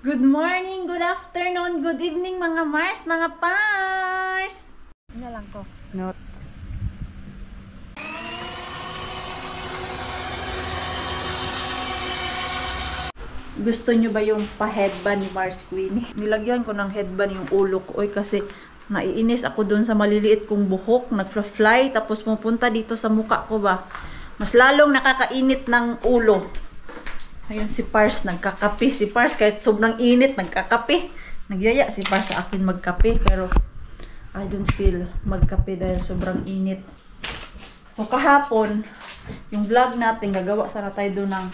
Good morning, good afternoon, good evening mga Mars, mga Pars! Ano lang ko? Note. Gusto nyo ba yung pa-headband ni Mars Queenie? Nilagyan ko ng headband yung ulo ko. Oy, kasi naiinis ako dun sa maliliit kong buhok. Nagfla-fly, tapos pupunta dito sa muka ko ba. Mas lalong nakakainit ng ulo. Ayun si Pars, nagkakape. Si Pars, kahit sobrang init, nagkakape. Nagyaya si Pars sa akin magkape. Pero I don't feel magkape dahil sobrang init. So kahapon, yung vlog natin, gagawa sana tayo doon ng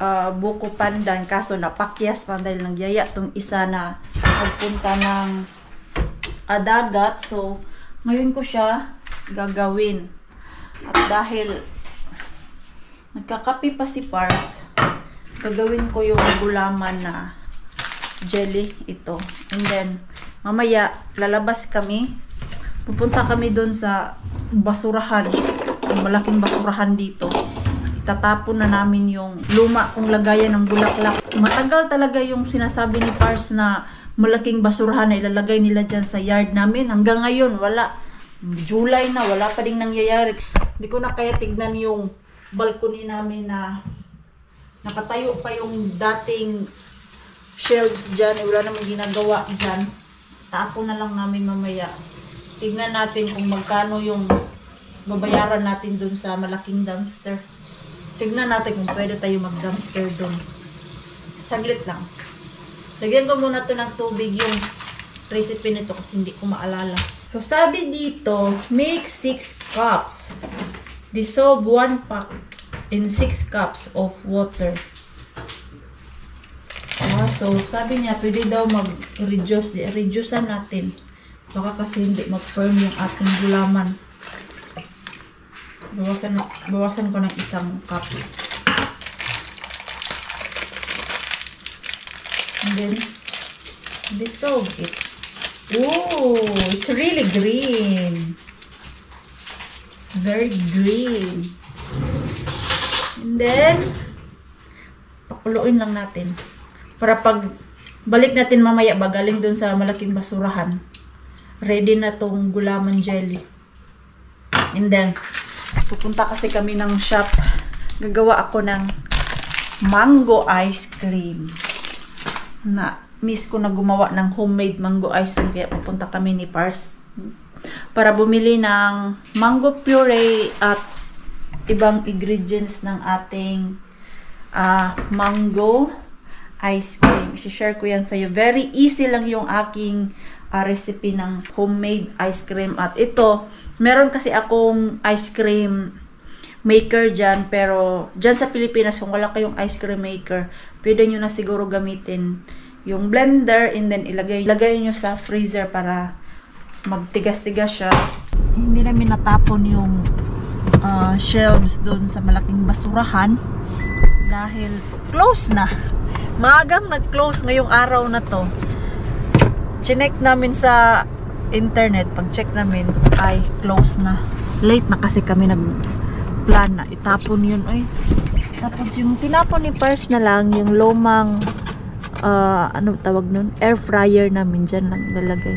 uh, buko pandan kaso napakyas pa dahil nagyaya tong isa na magpunta ng uh, dagat so ngayon ko siya gagawin at dahil nagkakapi pa si Pars gagawin ko yung gulaman na jelly ito and then mamaya lalabas kami pupunta kami doon sa basurahan yung malaking basurahan dito itatapon na namin yung luma kong lagayan ng bulaklak. Matagal talaga yung sinasabi ni Pars na malaking basurahan na ilalagay nila dyan sa yard namin. Hanggang ngayon, wala. July na, wala pa ding nangyayari. Hindi ko na kaya tignan yung balcony namin na nakatayo pa yung dating shelves dyan. Eh, wala namang ginagawa dyan. Tapon na lang namin mamaya. Tignan natin kung magkano yung babayaran natin dun sa malaking dumpster. Tignan natin kung pwede tayo mag-dumpster doon. Saglit lang. Lagyan ko muna to ng tubig yung recipe nito kasi hindi ko maalala. So, sabi dito, make 6 cups. Dissolve 1 pack in 6 cups of water. Ah, so, sabi niya, pwede daw mag-reduce. Reducean natin. Baka kasi hindi mag-firm yung ating gulaman. Bawasan, bawasan ko ng isang cup. And then, dissolve it. Ooh, it's really green. It's very green. Then, pakuluin lang natin. Para pag balik natin mamaya ba galing dun sa malaking basurahan, ready na tong gulaman jelly. And then, Pupunta kasi kami ng shop. Gagawa ako ng mango ice cream. Na miss ko na gumawa ng homemade mango ice cream kaya pupunta kami ni Pars para bumili ng mango puree at ibang ingredients ng ating uh, mango ice cream. I-share ko yan sa iyo. Very easy lang yung aking uh, recipe ng homemade ice cream. At ito, meron kasi akong ice cream maker dyan. Pero dyan sa Pilipinas, kung wala kayong ice cream maker, pwede nyo na siguro gamitin yung blender and then ilagay, ilagay nyo sa freezer para magtigas-tigas siya. Hindi namin natapon yung uh, shelves doon sa malaking basurahan dahil close na. Maagang nag-close ngayong araw na to chinek namin sa internet, pag-check namin, ay close na. Late na kasi kami nag-plan na itapon yun. Ay. Tapos yung tinapon ni Pars na lang, yung lumang, uh, ano tawag nun? Air fryer namin dyan lang lalagay.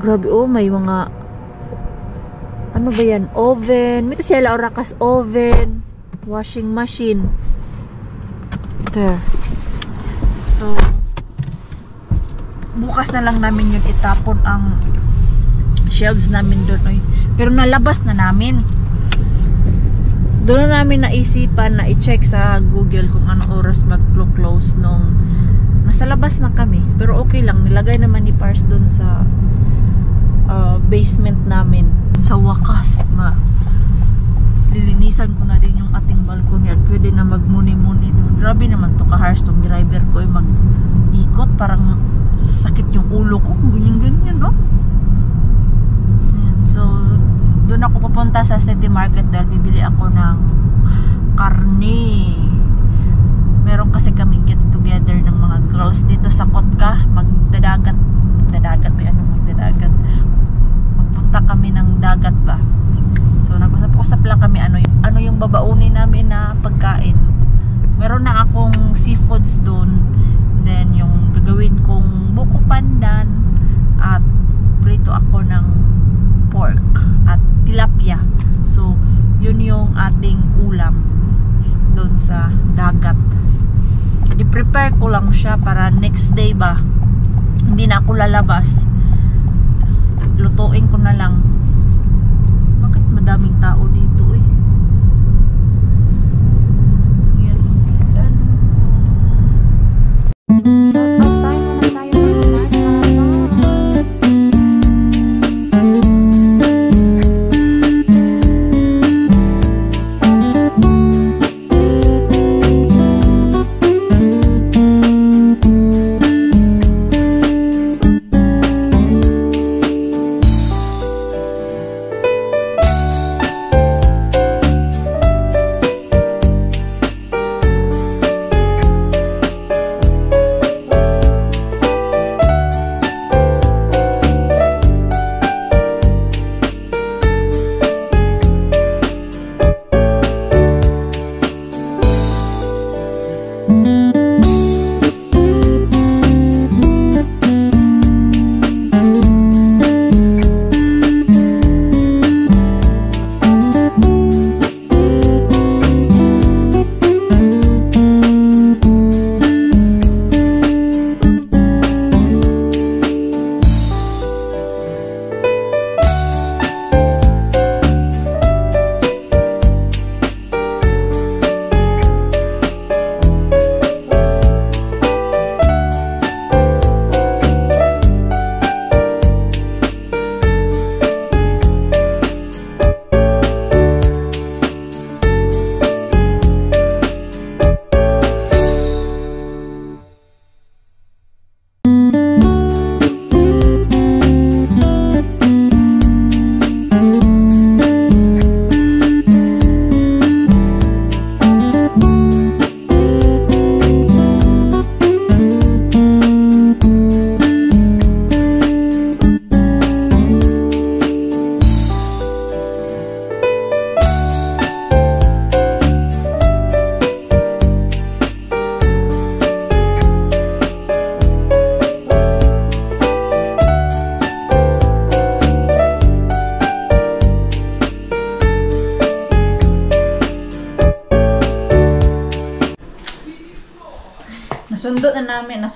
Grabe, oh, may mga, ano ba yan? Oven. May sila orakas oven. Washing machine. There. So, bukas na lang namin yun itapon ang shelves namin doon. Oy. Pero nalabas na namin. Doon na namin naisipan na i-check sa Google kung anong oras mag-close nung nasa labas na kami. Pero okay lang, nilagay naman ni Pars doon sa uh, basement namin. Sa wakas, ma lilinisan ko na din yung ating balcony at pwede na magmuni-muni doon. Grabe naman to ka-hars tong driver ko ay mag-ikot parang sakit yung ulo ko ganyan-ganyan no Ayan. so doon ako pupunta sa city market dahil bibili ako ng karne meron kasi kami get together ng mga girls dito sa Kotka magdadagat dadagat eh ano magdadagat punta kami ng dagat ba. So nag-usap-usap lang kami ano yung, ano yung babaunin namin na pagkain. Meron na akong seafoods doon. Then yung gagawin kong buko pandan at prito ako ng pork at tilapia. So yun yung ating ulam doon sa dagat. I-prepare ko lang siya para next day ba hindi na ako lalabas lutuin ko na lang bakit madaming tao dito eh Yan. Yan.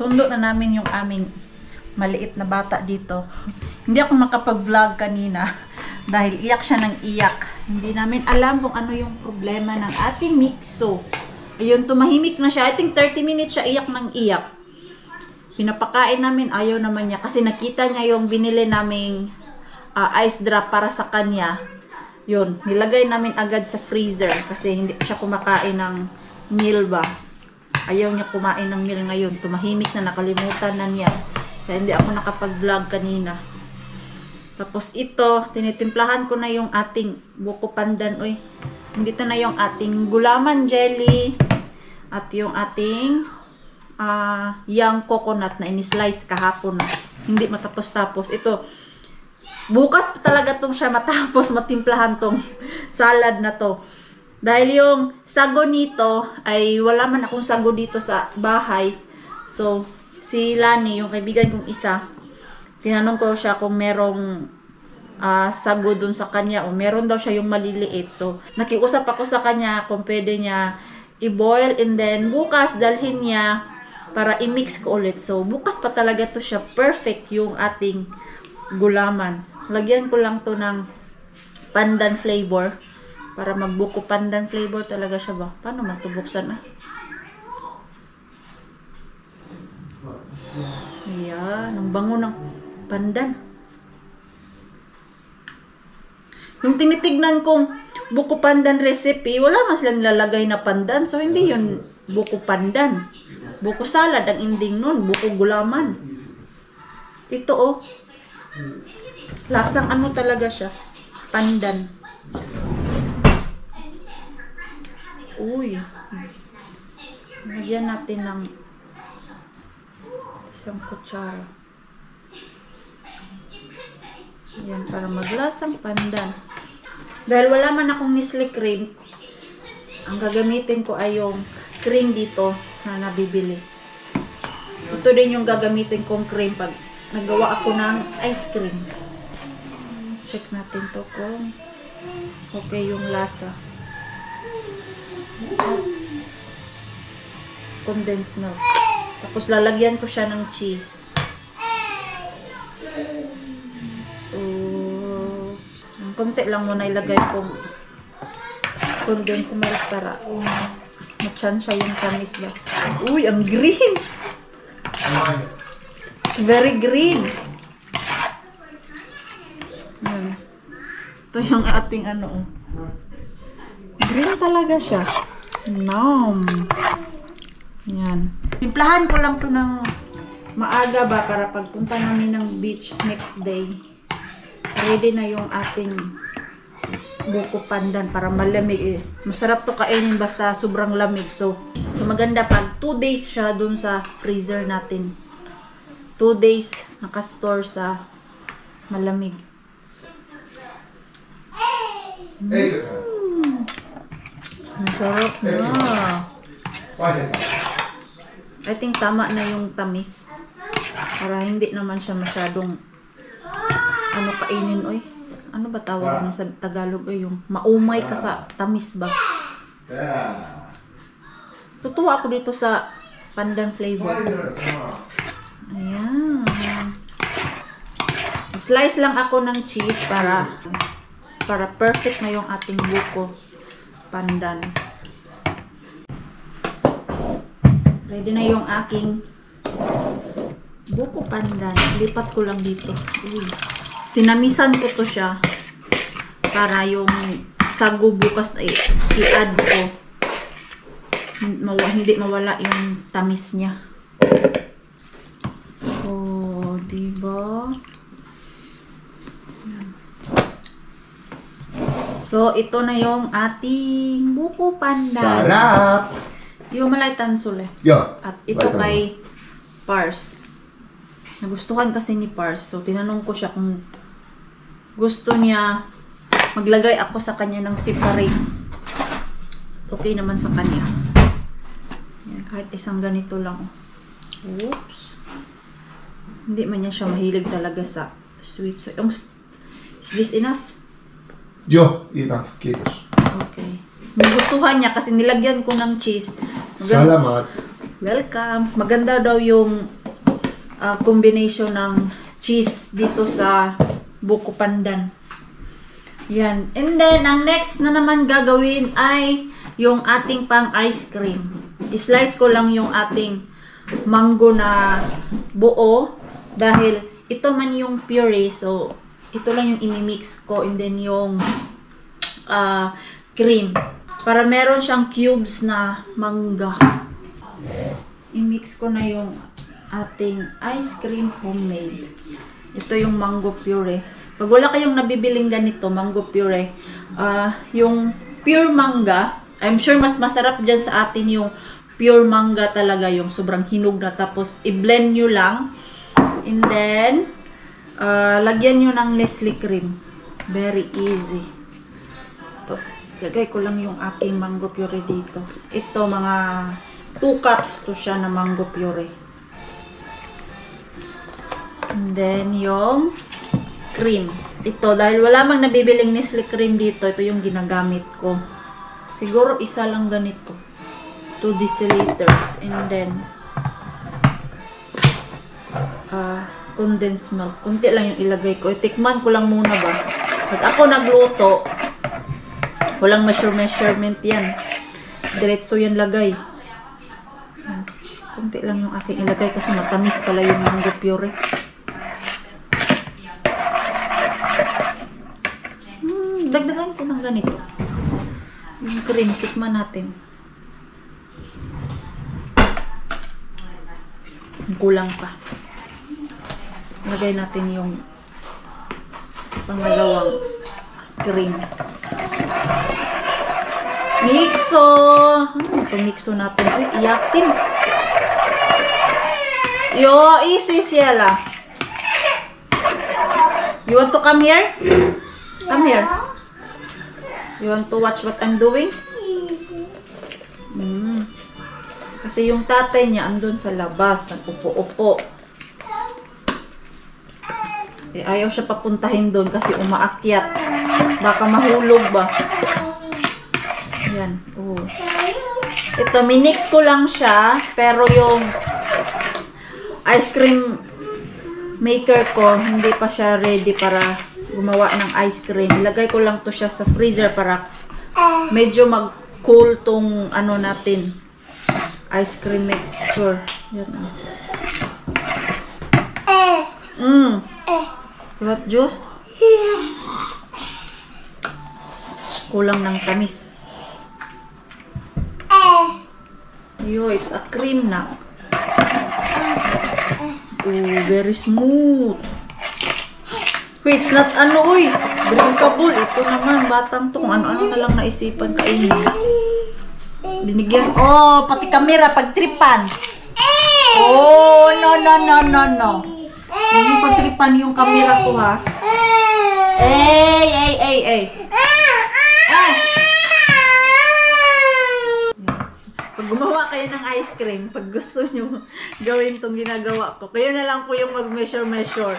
Nasundo na namin yung aming maliit na bata dito. Hindi ako makapag-vlog kanina dahil iyak siya ng iyak. Hindi namin alam kung ano yung problema ng ating mixo. Ayun, tumahimik na siya. I think 30 minutes siya iyak ng iyak. Pinapakain namin, ayaw naman niya. Kasi nakita niya yung binili naming ah, ice drop para sa kanya. Yun, nilagay namin agad sa freezer kasi hindi siya kumakain ng meal ba. Ayaw niya kumain ng meal ngayon. Tumahimik na nakalimutan na niya. Kaya hindi ako nakapag-vlog kanina. Tapos ito, tinitimplahan ko na yung ating buko pandan. Uy, dito na yung ating gulaman jelly. At yung ating ah young coconut na in-slice kahapon. Hindi matapos-tapos. Ito, bukas talaga tong siya matapos matimplahan tong salad na to. Dahil yung sago nito ay wala man akong sago dito sa bahay. So, si Lani, yung kaibigan kong isa, tinanong ko siya kung merong ah, sago dun sa kanya o meron daw siya yung maliliit. So, nakiusap ako sa kanya kung pwede niya i-boil and then bukas dalhin niya para i-mix ko ulit. So, bukas pa talaga to siya. Perfect yung ating gulaman. Lagyan ko lang to ng pandan flavor para magbuko pandan flavor talaga siya ba? Paano man to buksan ah? Ayan, ang bango ng pandan. Yung tinitignan kong buko pandan recipe, wala mas lang lalagay na pandan. So, hindi yun buko pandan. Buko salad ang ending nun. Buko gulaman. Ito oh. Lasang ano talaga siya. Pandan. Uy. Lagyan natin ng isang kutsara. Yan, para maglasang pandan. Dahil wala man akong Nestle cream, ang gagamitin ko ay yung cream dito na nabibili. Ito din yung gagamitin kong cream pag nagawa ako ng ice cream. Check natin to kung okay yung lasa. Condensed milk. Tapos lalagyan ko siya ng cheese. Oh, ang konti lang muna ilagay kong condensed milk para matchansya yung tamis ba. Uy, ang green! It's very green. Yan. Ito yung ating ano. oh. Green talaga siya. Nom. Yan. Timplahan ko lang to ng maaga ba para pagpunta namin ng beach next day. Ready na yung ating buko pandan para malamig eh. Masarap to kainin basta sobrang lamig. So, so maganda pag 2 days siya dun sa freezer natin. 2 days nakastore sa malamig. Hey, Ang sarap na. Why? I think tama na yung tamis. Para hindi naman siya masyadong ano kainin oy. Ano ba tawag mo sa Tagalog oy yung maumay ka sa tamis ba? Tutuwa ako dito sa pandan flavor. Ayan. Slice lang ako ng cheese para para perfect na yung ating buko pandan. Ready na yung aking buko pandan. Lipat ko lang dito. Uy. Tinamisan ko to siya para yung sago bukas ay i-add ko. Mawa, hindi mawala yung tamis niya. Oh, diba? So, ito na yung ating buko pandan. Sarap! Yung malay tansule. Yo. At ito kay Pars. Nagustuhan kasi ni Pars. So, tinanong ko siya kung gusto niya maglagay ako sa kanya ng separate. Okay naman sa kanya. Yan, kahit isang ganito lang. Oops. Hindi man niya siya mahilig talaga sa sweet. So, yung, is this enough? Yo, enough. Kiitos. Okay. Nagustuhan niya kasi nilagyan ko ng cheese. Salamat. Welcome. Maganda daw yung ah, combination ng cheese dito sa buko pandan. Yan. And then, ang next na naman gagawin ay yung ating pang ice cream. I-slice ko lang yung ating mango na buo dahil ito man yung puree. So, ito lang yung imimix ko and then yung ah, cream. Para meron siyang cubes na mangga. I-mix ko na yung ating ice cream homemade. Ito yung mango puree. Pag wala kayong nabibiling ganito, mango puree, ah yung pure manga, I'm sure mas masarap dyan sa atin yung pure manga talaga, yung sobrang hinog na. Tapos, i-blend nyo lang. And then, ah, lagyan nyo ng Nestle cream. Very easy. Lagay ko lang yung aking mango puree dito. Ito, mga 2 cups to siya na mango puree. And then, yung cream. Ito, dahil wala mang nabibiling Nestle cream dito, ito yung ginagamit ko. Siguro isa lang ganito. 2 deciliters. And then, ah, condensed milk. Kunti lang yung ilagay ko. Itikman ko lang muna ba. Pag ako nagluto, walang measure-measurement yan. Diretso yan lagay. Kunti lang yung aking ilagay kasi matamis pala yung mango puree. Hmm, dagdagan ko ng ganito. Yung cream, tikman natin. Kulang pa. Lagay natin yung pangalawang cream. Mixo! Ano ito mixo natin? Uy, iyakin. Yo, easy Ciela. You want to come here? Come here. You want to watch what I'm doing? Mm. Kasi yung tatay niya andun sa labas, nagpupo-upo. Eh, ayaw siya papuntahin doon kasi umaakyat. Baka mahulog ba? Yan. Oh. Ito, minix ko lang siya, pero yung ice cream maker ko, hindi pa siya ready para gumawa ng ice cream. Ilagay ko lang to siya sa freezer para medyo mag-cool tong ano natin. Ice cream mixture. Yan. ah. Mm. What juice? Kulang ng tamis. Yo, it's a cream na. Oh, very smooth. Wait, it's not ano, uy. Drinkable. Ito naman, batang to. Kung ano-ano na lang naisipan kainin. Binigyan, oh, pati kamera, pagtripan. Oh, no, no, no, no, no. Huwag mo pagtripan yung kamera ko, ha. Ey, ey, ey, ey. Ah! Pag gumawa kayo ng ice cream, pag gusto nyo gawin tong ginagawa ko, kayo na lang po yung mag-measure-measure.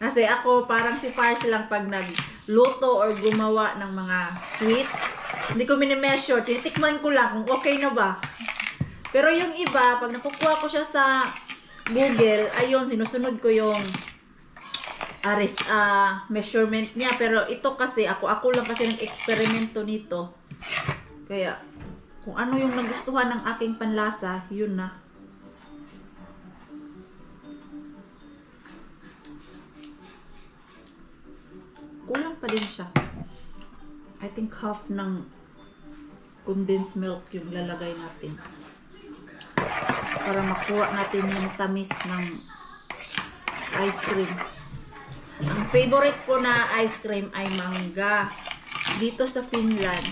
Kasi ako, parang si Pars lang pag nagluto or gumawa ng mga sweets, hindi ko minimeasure. Titikman ko lang kung okay na ba. Pero yung iba, pag nakukuha ko siya sa Google, ayun, sinusunod ko yung aris ah measurement niya pero ito kasi ako ako lang kasi nag-eksperimento nito kaya kung ano yung nagustuhan ng aking panlasa yun na. Kulang pa din siya. I think half ng condensed milk yung lalagay natin. Para makuha natin yung tamis ng ice cream. Ang favorite ko na ice cream ay mangga. Dito sa Finland,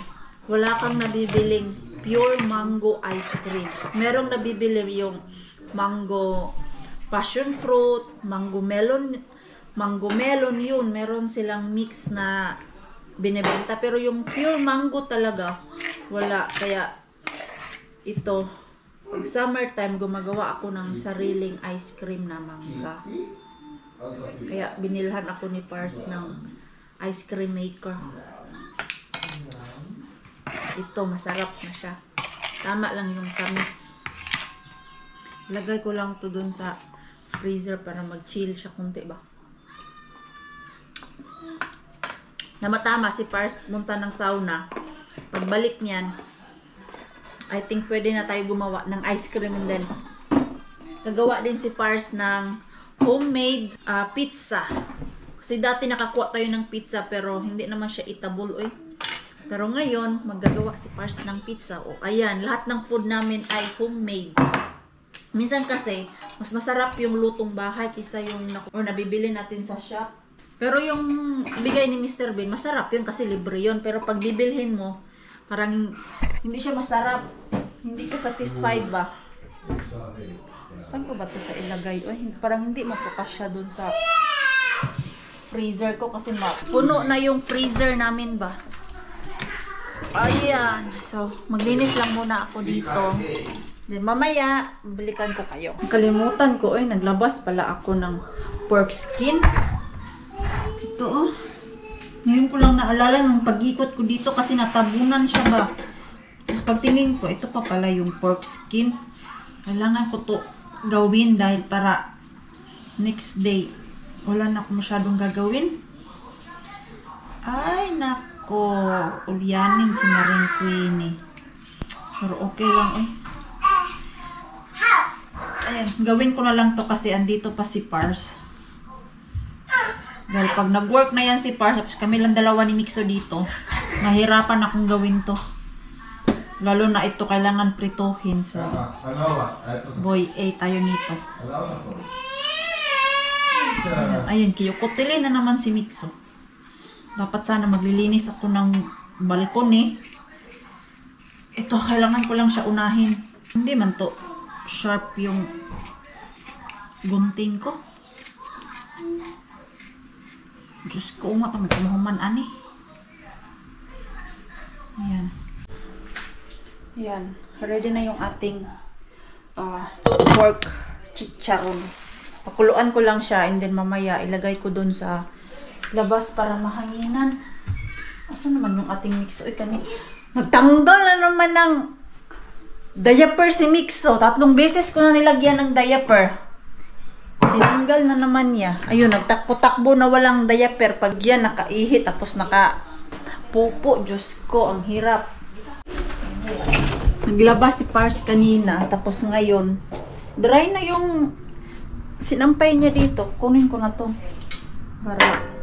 wala kang nabibiling pure mango ice cream. Merong nabibili yung mango passion fruit, mango melon, mango melon yun. Meron silang mix na binibenta. Pero yung pure mango talaga, wala. Kaya ito, pag summertime, gumagawa ako ng sariling ice cream na mangga. Kaya binilhan ako ni Pars ng ice cream maker. Ito, masarap na siya. Tama lang yung tamis. Lagay ko lang to dun sa freezer para mag-chill siya kunti ba. Namatama si Pars punta ng sauna. Pagbalik niyan, I think pwede na tayo gumawa ng ice cream and then gagawa din si Pars ng homemade ah, pizza. Kasi dati nakakuha tayo ng pizza pero hindi naman siya eatable oy. Pero ngayon, maggagawa si Pars ng pizza. O ayan, lahat ng food namin ay homemade. Minsan kasi, mas masarap yung lutong bahay kaysa yung or nabibili natin sa shop. Pero yung bigay ni Mr. Bean, masarap yun kasi libre yun. Pero pag bibilhin mo, parang hindi siya masarap. Hindi ka satisfied ba? Saan ko ba ito sa ilagay? Ay, hin- parang hindi mapukas siya dun sa freezer ko kasi ma puno na yung freezer namin ba. Ayan. So, maglinis lang muna ako dito. Then, mamaya, balikan ko kayo. Kalimutan ko, ay, naglabas pala ako ng pork skin. Ito, oh. Ngayon ko lang naalala nung pag-ikot ko dito kasi natabunan siya ba. Tapos pagtingin ko, ito pa pala yung pork skin. Kailangan ko to gawin dahil para next day wala na ako masyadong gagawin. Ay, nako. Ulyanin si Maring Queenie. Pero okay lang eh. Ayan, gawin ko na lang to kasi andito pa si Pars. Dahil pag nag-work na yan si Pars, tapos kami lang dalawa ni Mixo dito, mahirapan akong gawin to. Lalo na ito kailangan prituhin. So, boy, eh, tayo nito. Ayan, Ayun, kiyukutilin na naman si Mixo. Dapat sana maglilinis ako ng balkon Ito, kailangan ko lang siya unahin. Hindi man to sharp yung gunting ko. Diyos ko, nga kami kamahuman ani. Ayan. Ayan. Ready na yung ating ah, pork chicharon. Pakuluan ko lang siya and then mamaya ilagay ko dun sa labas para mahanginan. Asa naman yung ating mixo? Uy, kani. Nagtanggal na naman ng diaper si Mixo. Tatlong beses ko na nilagyan ng diaper. Tinanggal na naman niya. Ayun, nagtakbo-takbo na walang diaper. Pag yan, nakaihi, tapos naka pupo. Diyos ko, ang hirap. Naglabas si Pars kanina, tapos ngayon, dry na yung sinampay niya dito. Kunin ko na to. Para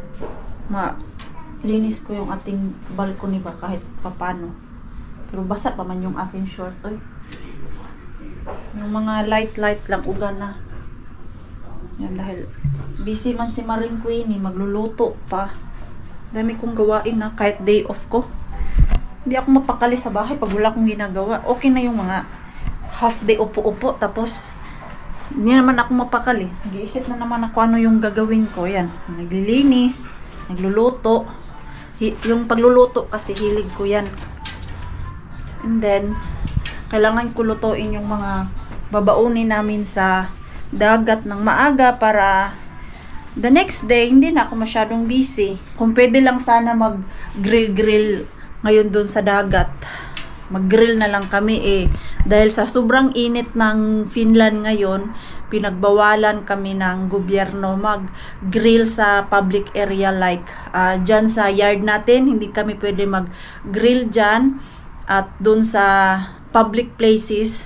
ma linis ko yung ating balcony ba kahit papano. Pero basa pa man yung aking short. Oy. Yung mga light-light lang, uga na. Yan, dahil busy man si Maring Queenie, magluluto pa. Dami kong gawain na, kahit day off ko. Hindi ako mapakali sa bahay pag wala akong ginagawa. Okay na yung mga half day upo-upo, tapos hindi naman ako mapakali. Nag-iisip na naman ako ano yung gagawin ko. Yan, naglilinis, nagluluto. Yung pagluluto kasi hilig ko yan. And then, kailangan ko lutuin yung mga babaunin namin sa dagat ng maaga para the next day, hindi na ako masyadong busy. Kung pwede lang sana mag-grill-grill ngayon doon sa dagat. Mag-grill na lang kami eh. Dahil sa sobrang init ng Finland ngayon, pinagbawalan kami ng gobyerno mag-grill sa public area like uh, dyan sa yard natin. Hindi kami pwede mag-grill dyan at doon sa public places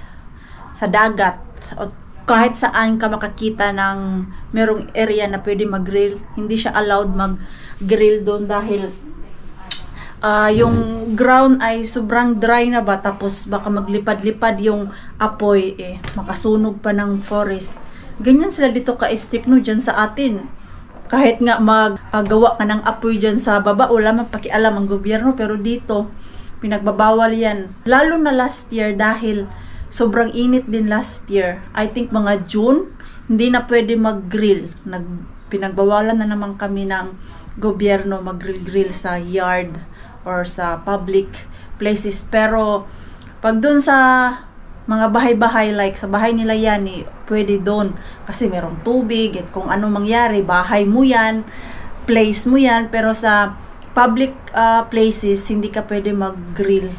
sa dagat o kahit saan ka makakita ng merong area na pwede mag-grill, hindi siya allowed mag-grill doon dahil ah yung ground ay sobrang dry na ba tapos baka maglipad-lipad yung apoy eh makasunog pa ng forest. Ganyan sila dito ka-stick no dyan sa atin. Kahit nga maggawa ka ng apoy dyan sa baba, wala man pakialam ang gobyerno pero dito pinagbabawal yan. Lalo na last year dahil sobrang init din last year. I think mga June, hindi na pwede mag-grill. Nag, pinagbawalan na naman kami ng gobyerno mag-grill-grill sa yard or sa public places. Pero pag dun sa mga bahay-bahay like sa bahay nila yan, eh, pwede doon. Kasi merong tubig at kung ano mangyari, bahay mo yan, place mo yan. Pero sa public uh, places, hindi ka pwede mag-grill.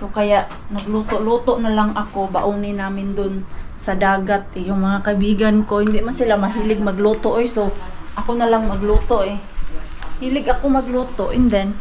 So kaya nagluto-luto na lang ako, baunin namin doon sa dagat. Eh. Yung mga kaibigan ko, hindi man sila mahilig magluto. Eh. So ako na lang magluto eh. Hilig ako magluto and then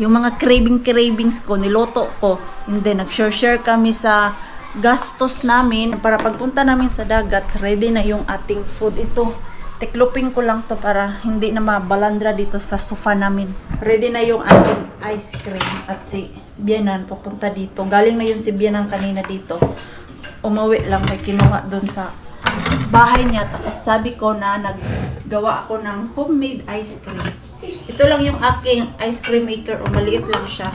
yung mga craving-cravings ko, niloto ko. And then nag-share-share kami sa gastos namin para pagpunta namin sa dagat, ready na yung ating food. Ito, tikloping ko lang to para hindi na mabalandra dito sa sofa namin. Ready na yung ating ice cream at si Bianan pupunta dito. Galing na yun si Bianan kanina dito. Umuwi lang may kinuha doon sa bahay niya. Tapos sabi ko na naggawa ako ng homemade ice cream. Ito lang yung aking ice cream maker o maliit lang siya.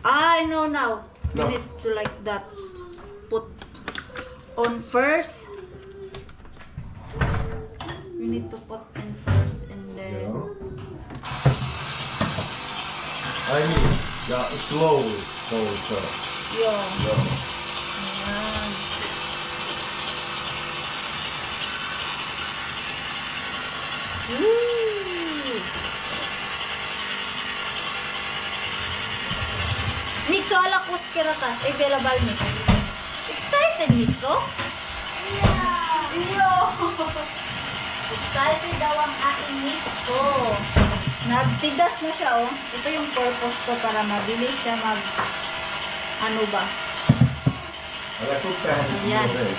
I know now. You need to like that. Put on first. You need to put in first and then... Yeah. I mean, yeah, slow hold her. Yun. Yeah. Ayan. Woo! Mixo ala kuskira ka. Eh, bela balmis. Excited, Mixo? Yeah! Excited daw ang aking Mixo. Nagtidas na siya, oh. Ito yung purpose ko para mabilis siya mag... Ano ba? In Yeah. your bed.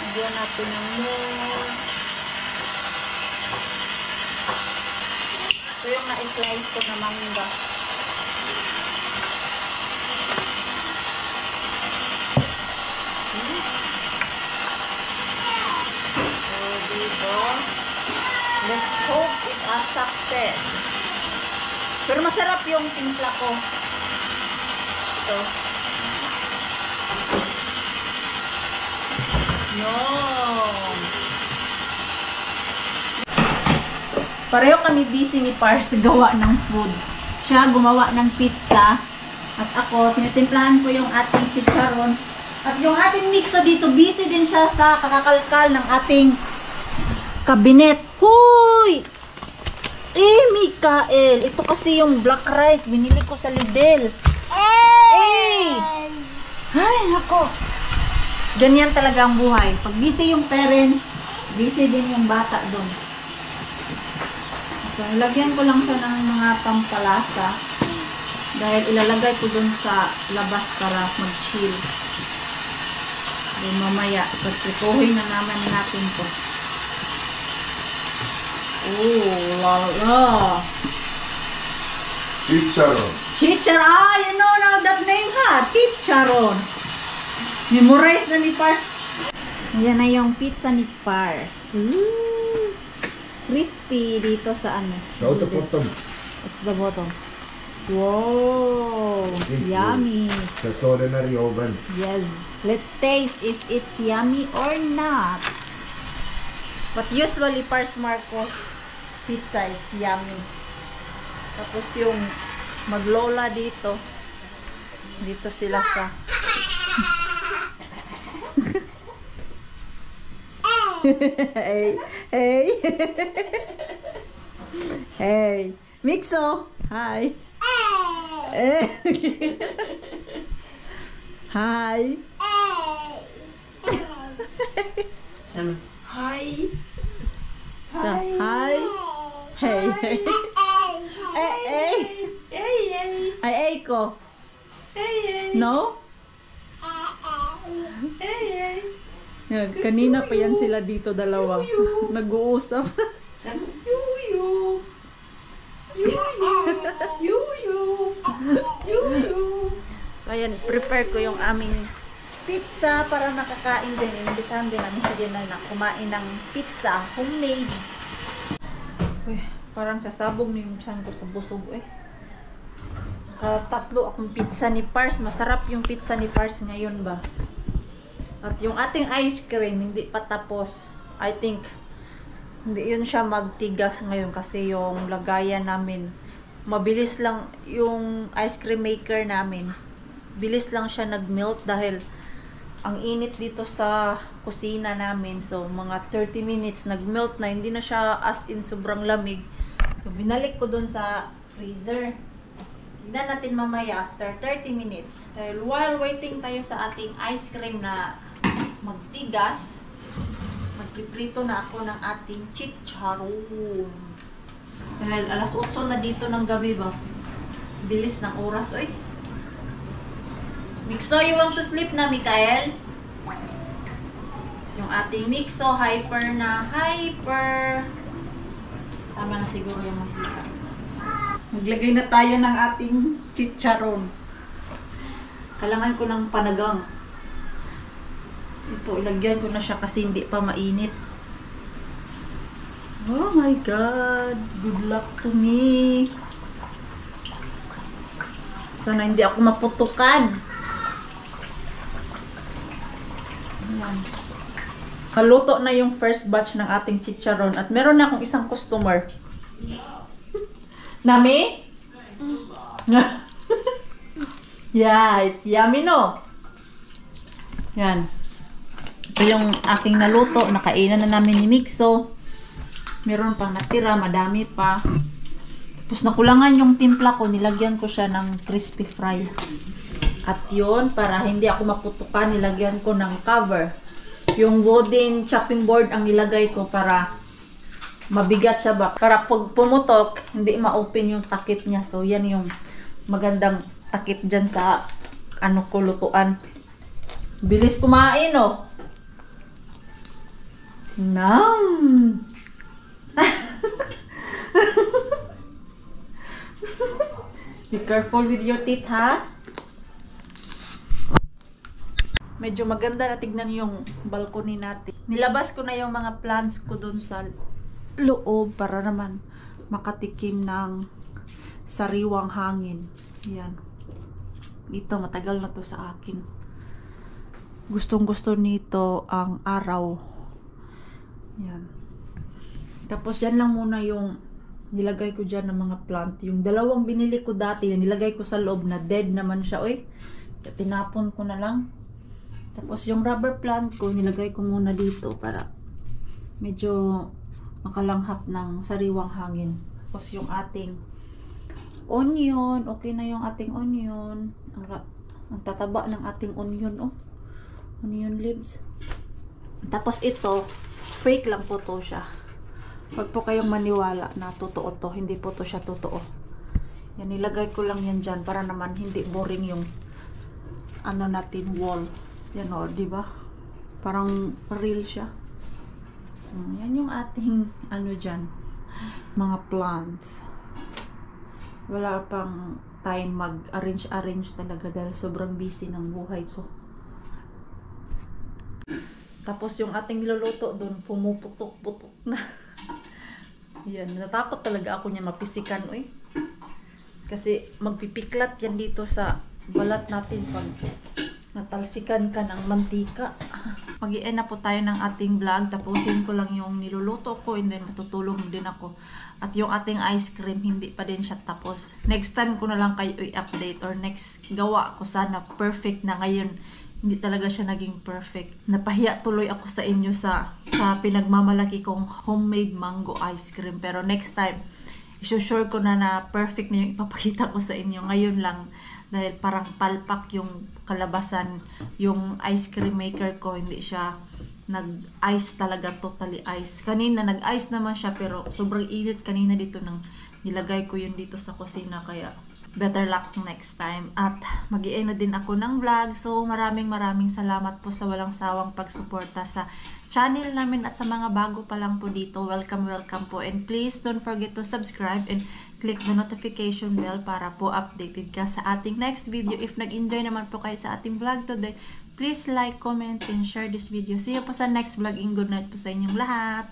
Lagyan natin more. Ito yung na-slice ko na mangga. Let's hope it a success. Pero masarap yung timpla ko. Ito. Yun. Pareho kami busy ni Pars gawa ng food. Siya gumawa ng pizza. At ako, tinitimplahan ko yung ating chicharon. At yung ating mixo dito, busy din siya sa kakakalkal ng ating kabinet. Huy! Eh, Mikael, ito kasi yung black rice. Binili ko sa Lidl. Eh! Ay, nako. Ganyan talaga ang buhay. Pag busy yung parents, busy din yung bata doon. So, lagyan ko lang siya ng mga pampalasa. Dahil ilalagay ko doon sa labas para mag-chill. Then mamaya, pagprituhin na naman natin to. Oh, la la. Chicharon. Chicharon. Ah, you know now that name ha. Chicharon. Memorize na ni Pars. Ayan na yung pizza ni Pars. Ooh. Crispy dito sa ano. Show the bottom. It's the bottom. Wow. Yummy. Just ordinary oven. Yes. Let's taste if it's yummy or not. But usually, Pars Marco, pizza is yummy. Tapos yung maglola dito, dito sila sa... hey, hey. hey. Mixo. Hi. Eh. Hi. Hi. Hi. Hi. Hey. hey. Eh, eh. Ay, ay ko. No? Yan, kanina pa yan sila dito dalawa. Nag-uusap. Ayan, prepare ko yung aming pizza para nakakain din. Imbitahan din namin si na kumain ng pizza, homemade. Uy, parang sasabog na yung tiyan ko sa busog eh. Katatlo akong pizza ni Pars. Masarap yung pizza ni Pars ngayon ba? At yung ating ice cream, hindi pa tapos. I think, hindi yun siya magtigas ngayon kasi yung lagayan namin, mabilis lang yung ice cream maker namin. Bilis lang siya nag-melt dahil ang init dito sa kusina namin. So, mga 30 minutes nag-melt na. Hindi na siya as in sobrang lamig. So, binalik ko dun sa freezer. Tignan natin mamaya after 30 minutes. Dahil while waiting tayo sa ating ice cream na magtigas, magpiprito na ako ng ating chicharon. Dahil alas 8 na dito ng gabi ba? Bilis ng oras, oy. Mixo, you want to sleep na, Mikael? Yung ating mixo, hyper na hyper. Tama na siguro yung mantika. Maglagay na tayo ng ating chicharon. Kailangan ko ng panagang. Ito, ilagyan ko na siya kasi hindi pa mainit. Oh my God! Good luck to me! Sana hindi ako maputukan. Ayan. Haluto na yung first batch ng ating chicharon at meron na akong isang customer. Nami? yeah, it's yummy no? Yan. Ito yung aking naluto. Nakainan na namin ni Mixo. Meron pang natira. Madami pa. Tapos nakulangan yung timpla ko. Nilagyan ko siya ng crispy fry. At yun, para hindi ako maputukan, nilagyan ko ng cover. Yung wooden chopping board ang nilagay ko para mabigat siya ba. Para pag pumutok, hindi ma-open yung takip niya. So, yan yung magandang takip dyan sa ano ko lutuan. Bilis kumain, oh. Nam! Be careful with your teeth, ha? Medyo maganda na tignan yung balcony natin. Nilabas ko na yung mga plants ko dun sa loob para naman makatikim ng sariwang hangin. Yan. Ito, matagal na to sa akin. Gustong gusto nito ang araw. Yan. Tapos dyan lang muna yung nilagay ko dyan ng mga plant. Yung dalawang binili ko dati, nilagay ko sa loob na dead naman siya. Uy, tinapon ko na lang. Tapos yung rubber plant ko, nilagay ko muna dito para medyo makalanghap ng sariwang hangin. Tapos yung ating onion, okay na yung ating onion. Ang, ang tataba ng ating onion, oh. onion leaves. Tapos ito, fake lang po to siya. Huwag po kayong maniwala na totoo to. Hindi po to siya totoo. Yan, nilagay ko lang yan dyan para naman hindi boring yung ano natin wall. Yan o, di ba? Parang real siya. Mm, Yan yung ating ano dyan. Mga plants. Wala pang time mag-arrange-arrange talaga dahil sobrang busy ng buhay ko. Tapos yung ating niluluto doon, pumuputok-putok na. Yan, natakot talaga ako niya mapisikan, uy. Kasi magpipiklat yan dito sa balat natin pag natalsikan ka ng mantika. mag na po tayo ng ating vlog. Tapusin ko lang yung niluluto ko and then matutulog din ako. At yung ating ice cream, hindi pa din siya tapos. Next time ko na lang kayo i-update or next gawa ko sana perfect na ngayon. Hindi talaga siya naging perfect. Napahiya tuloy ako sa inyo sa, sa pinagmamalaki kong homemade mango ice cream. Pero next time, isusure ko na na perfect na yung ipapakita ko sa inyo. Ngayon lang, dahil parang palpak yung kalabasan, yung ice cream maker ko, hindi siya nag-ice talaga, totally ice. Kanina, nag-ice naman siya, pero sobrang init kanina dito nang nilagay ko yun dito sa kusina, kaya better luck next time. At mag na din ako ng vlog. So maraming maraming salamat po sa walang sawang pagsuporta sa channel namin at sa mga bago pa lang po dito. Welcome, welcome po. And please don't forget to subscribe and click the notification bell para po updated ka sa ating next video. If nag-enjoy naman po kayo sa ating vlog today, please like, comment, and share this video. See you po sa next vlog. And good night po sa inyong lahat.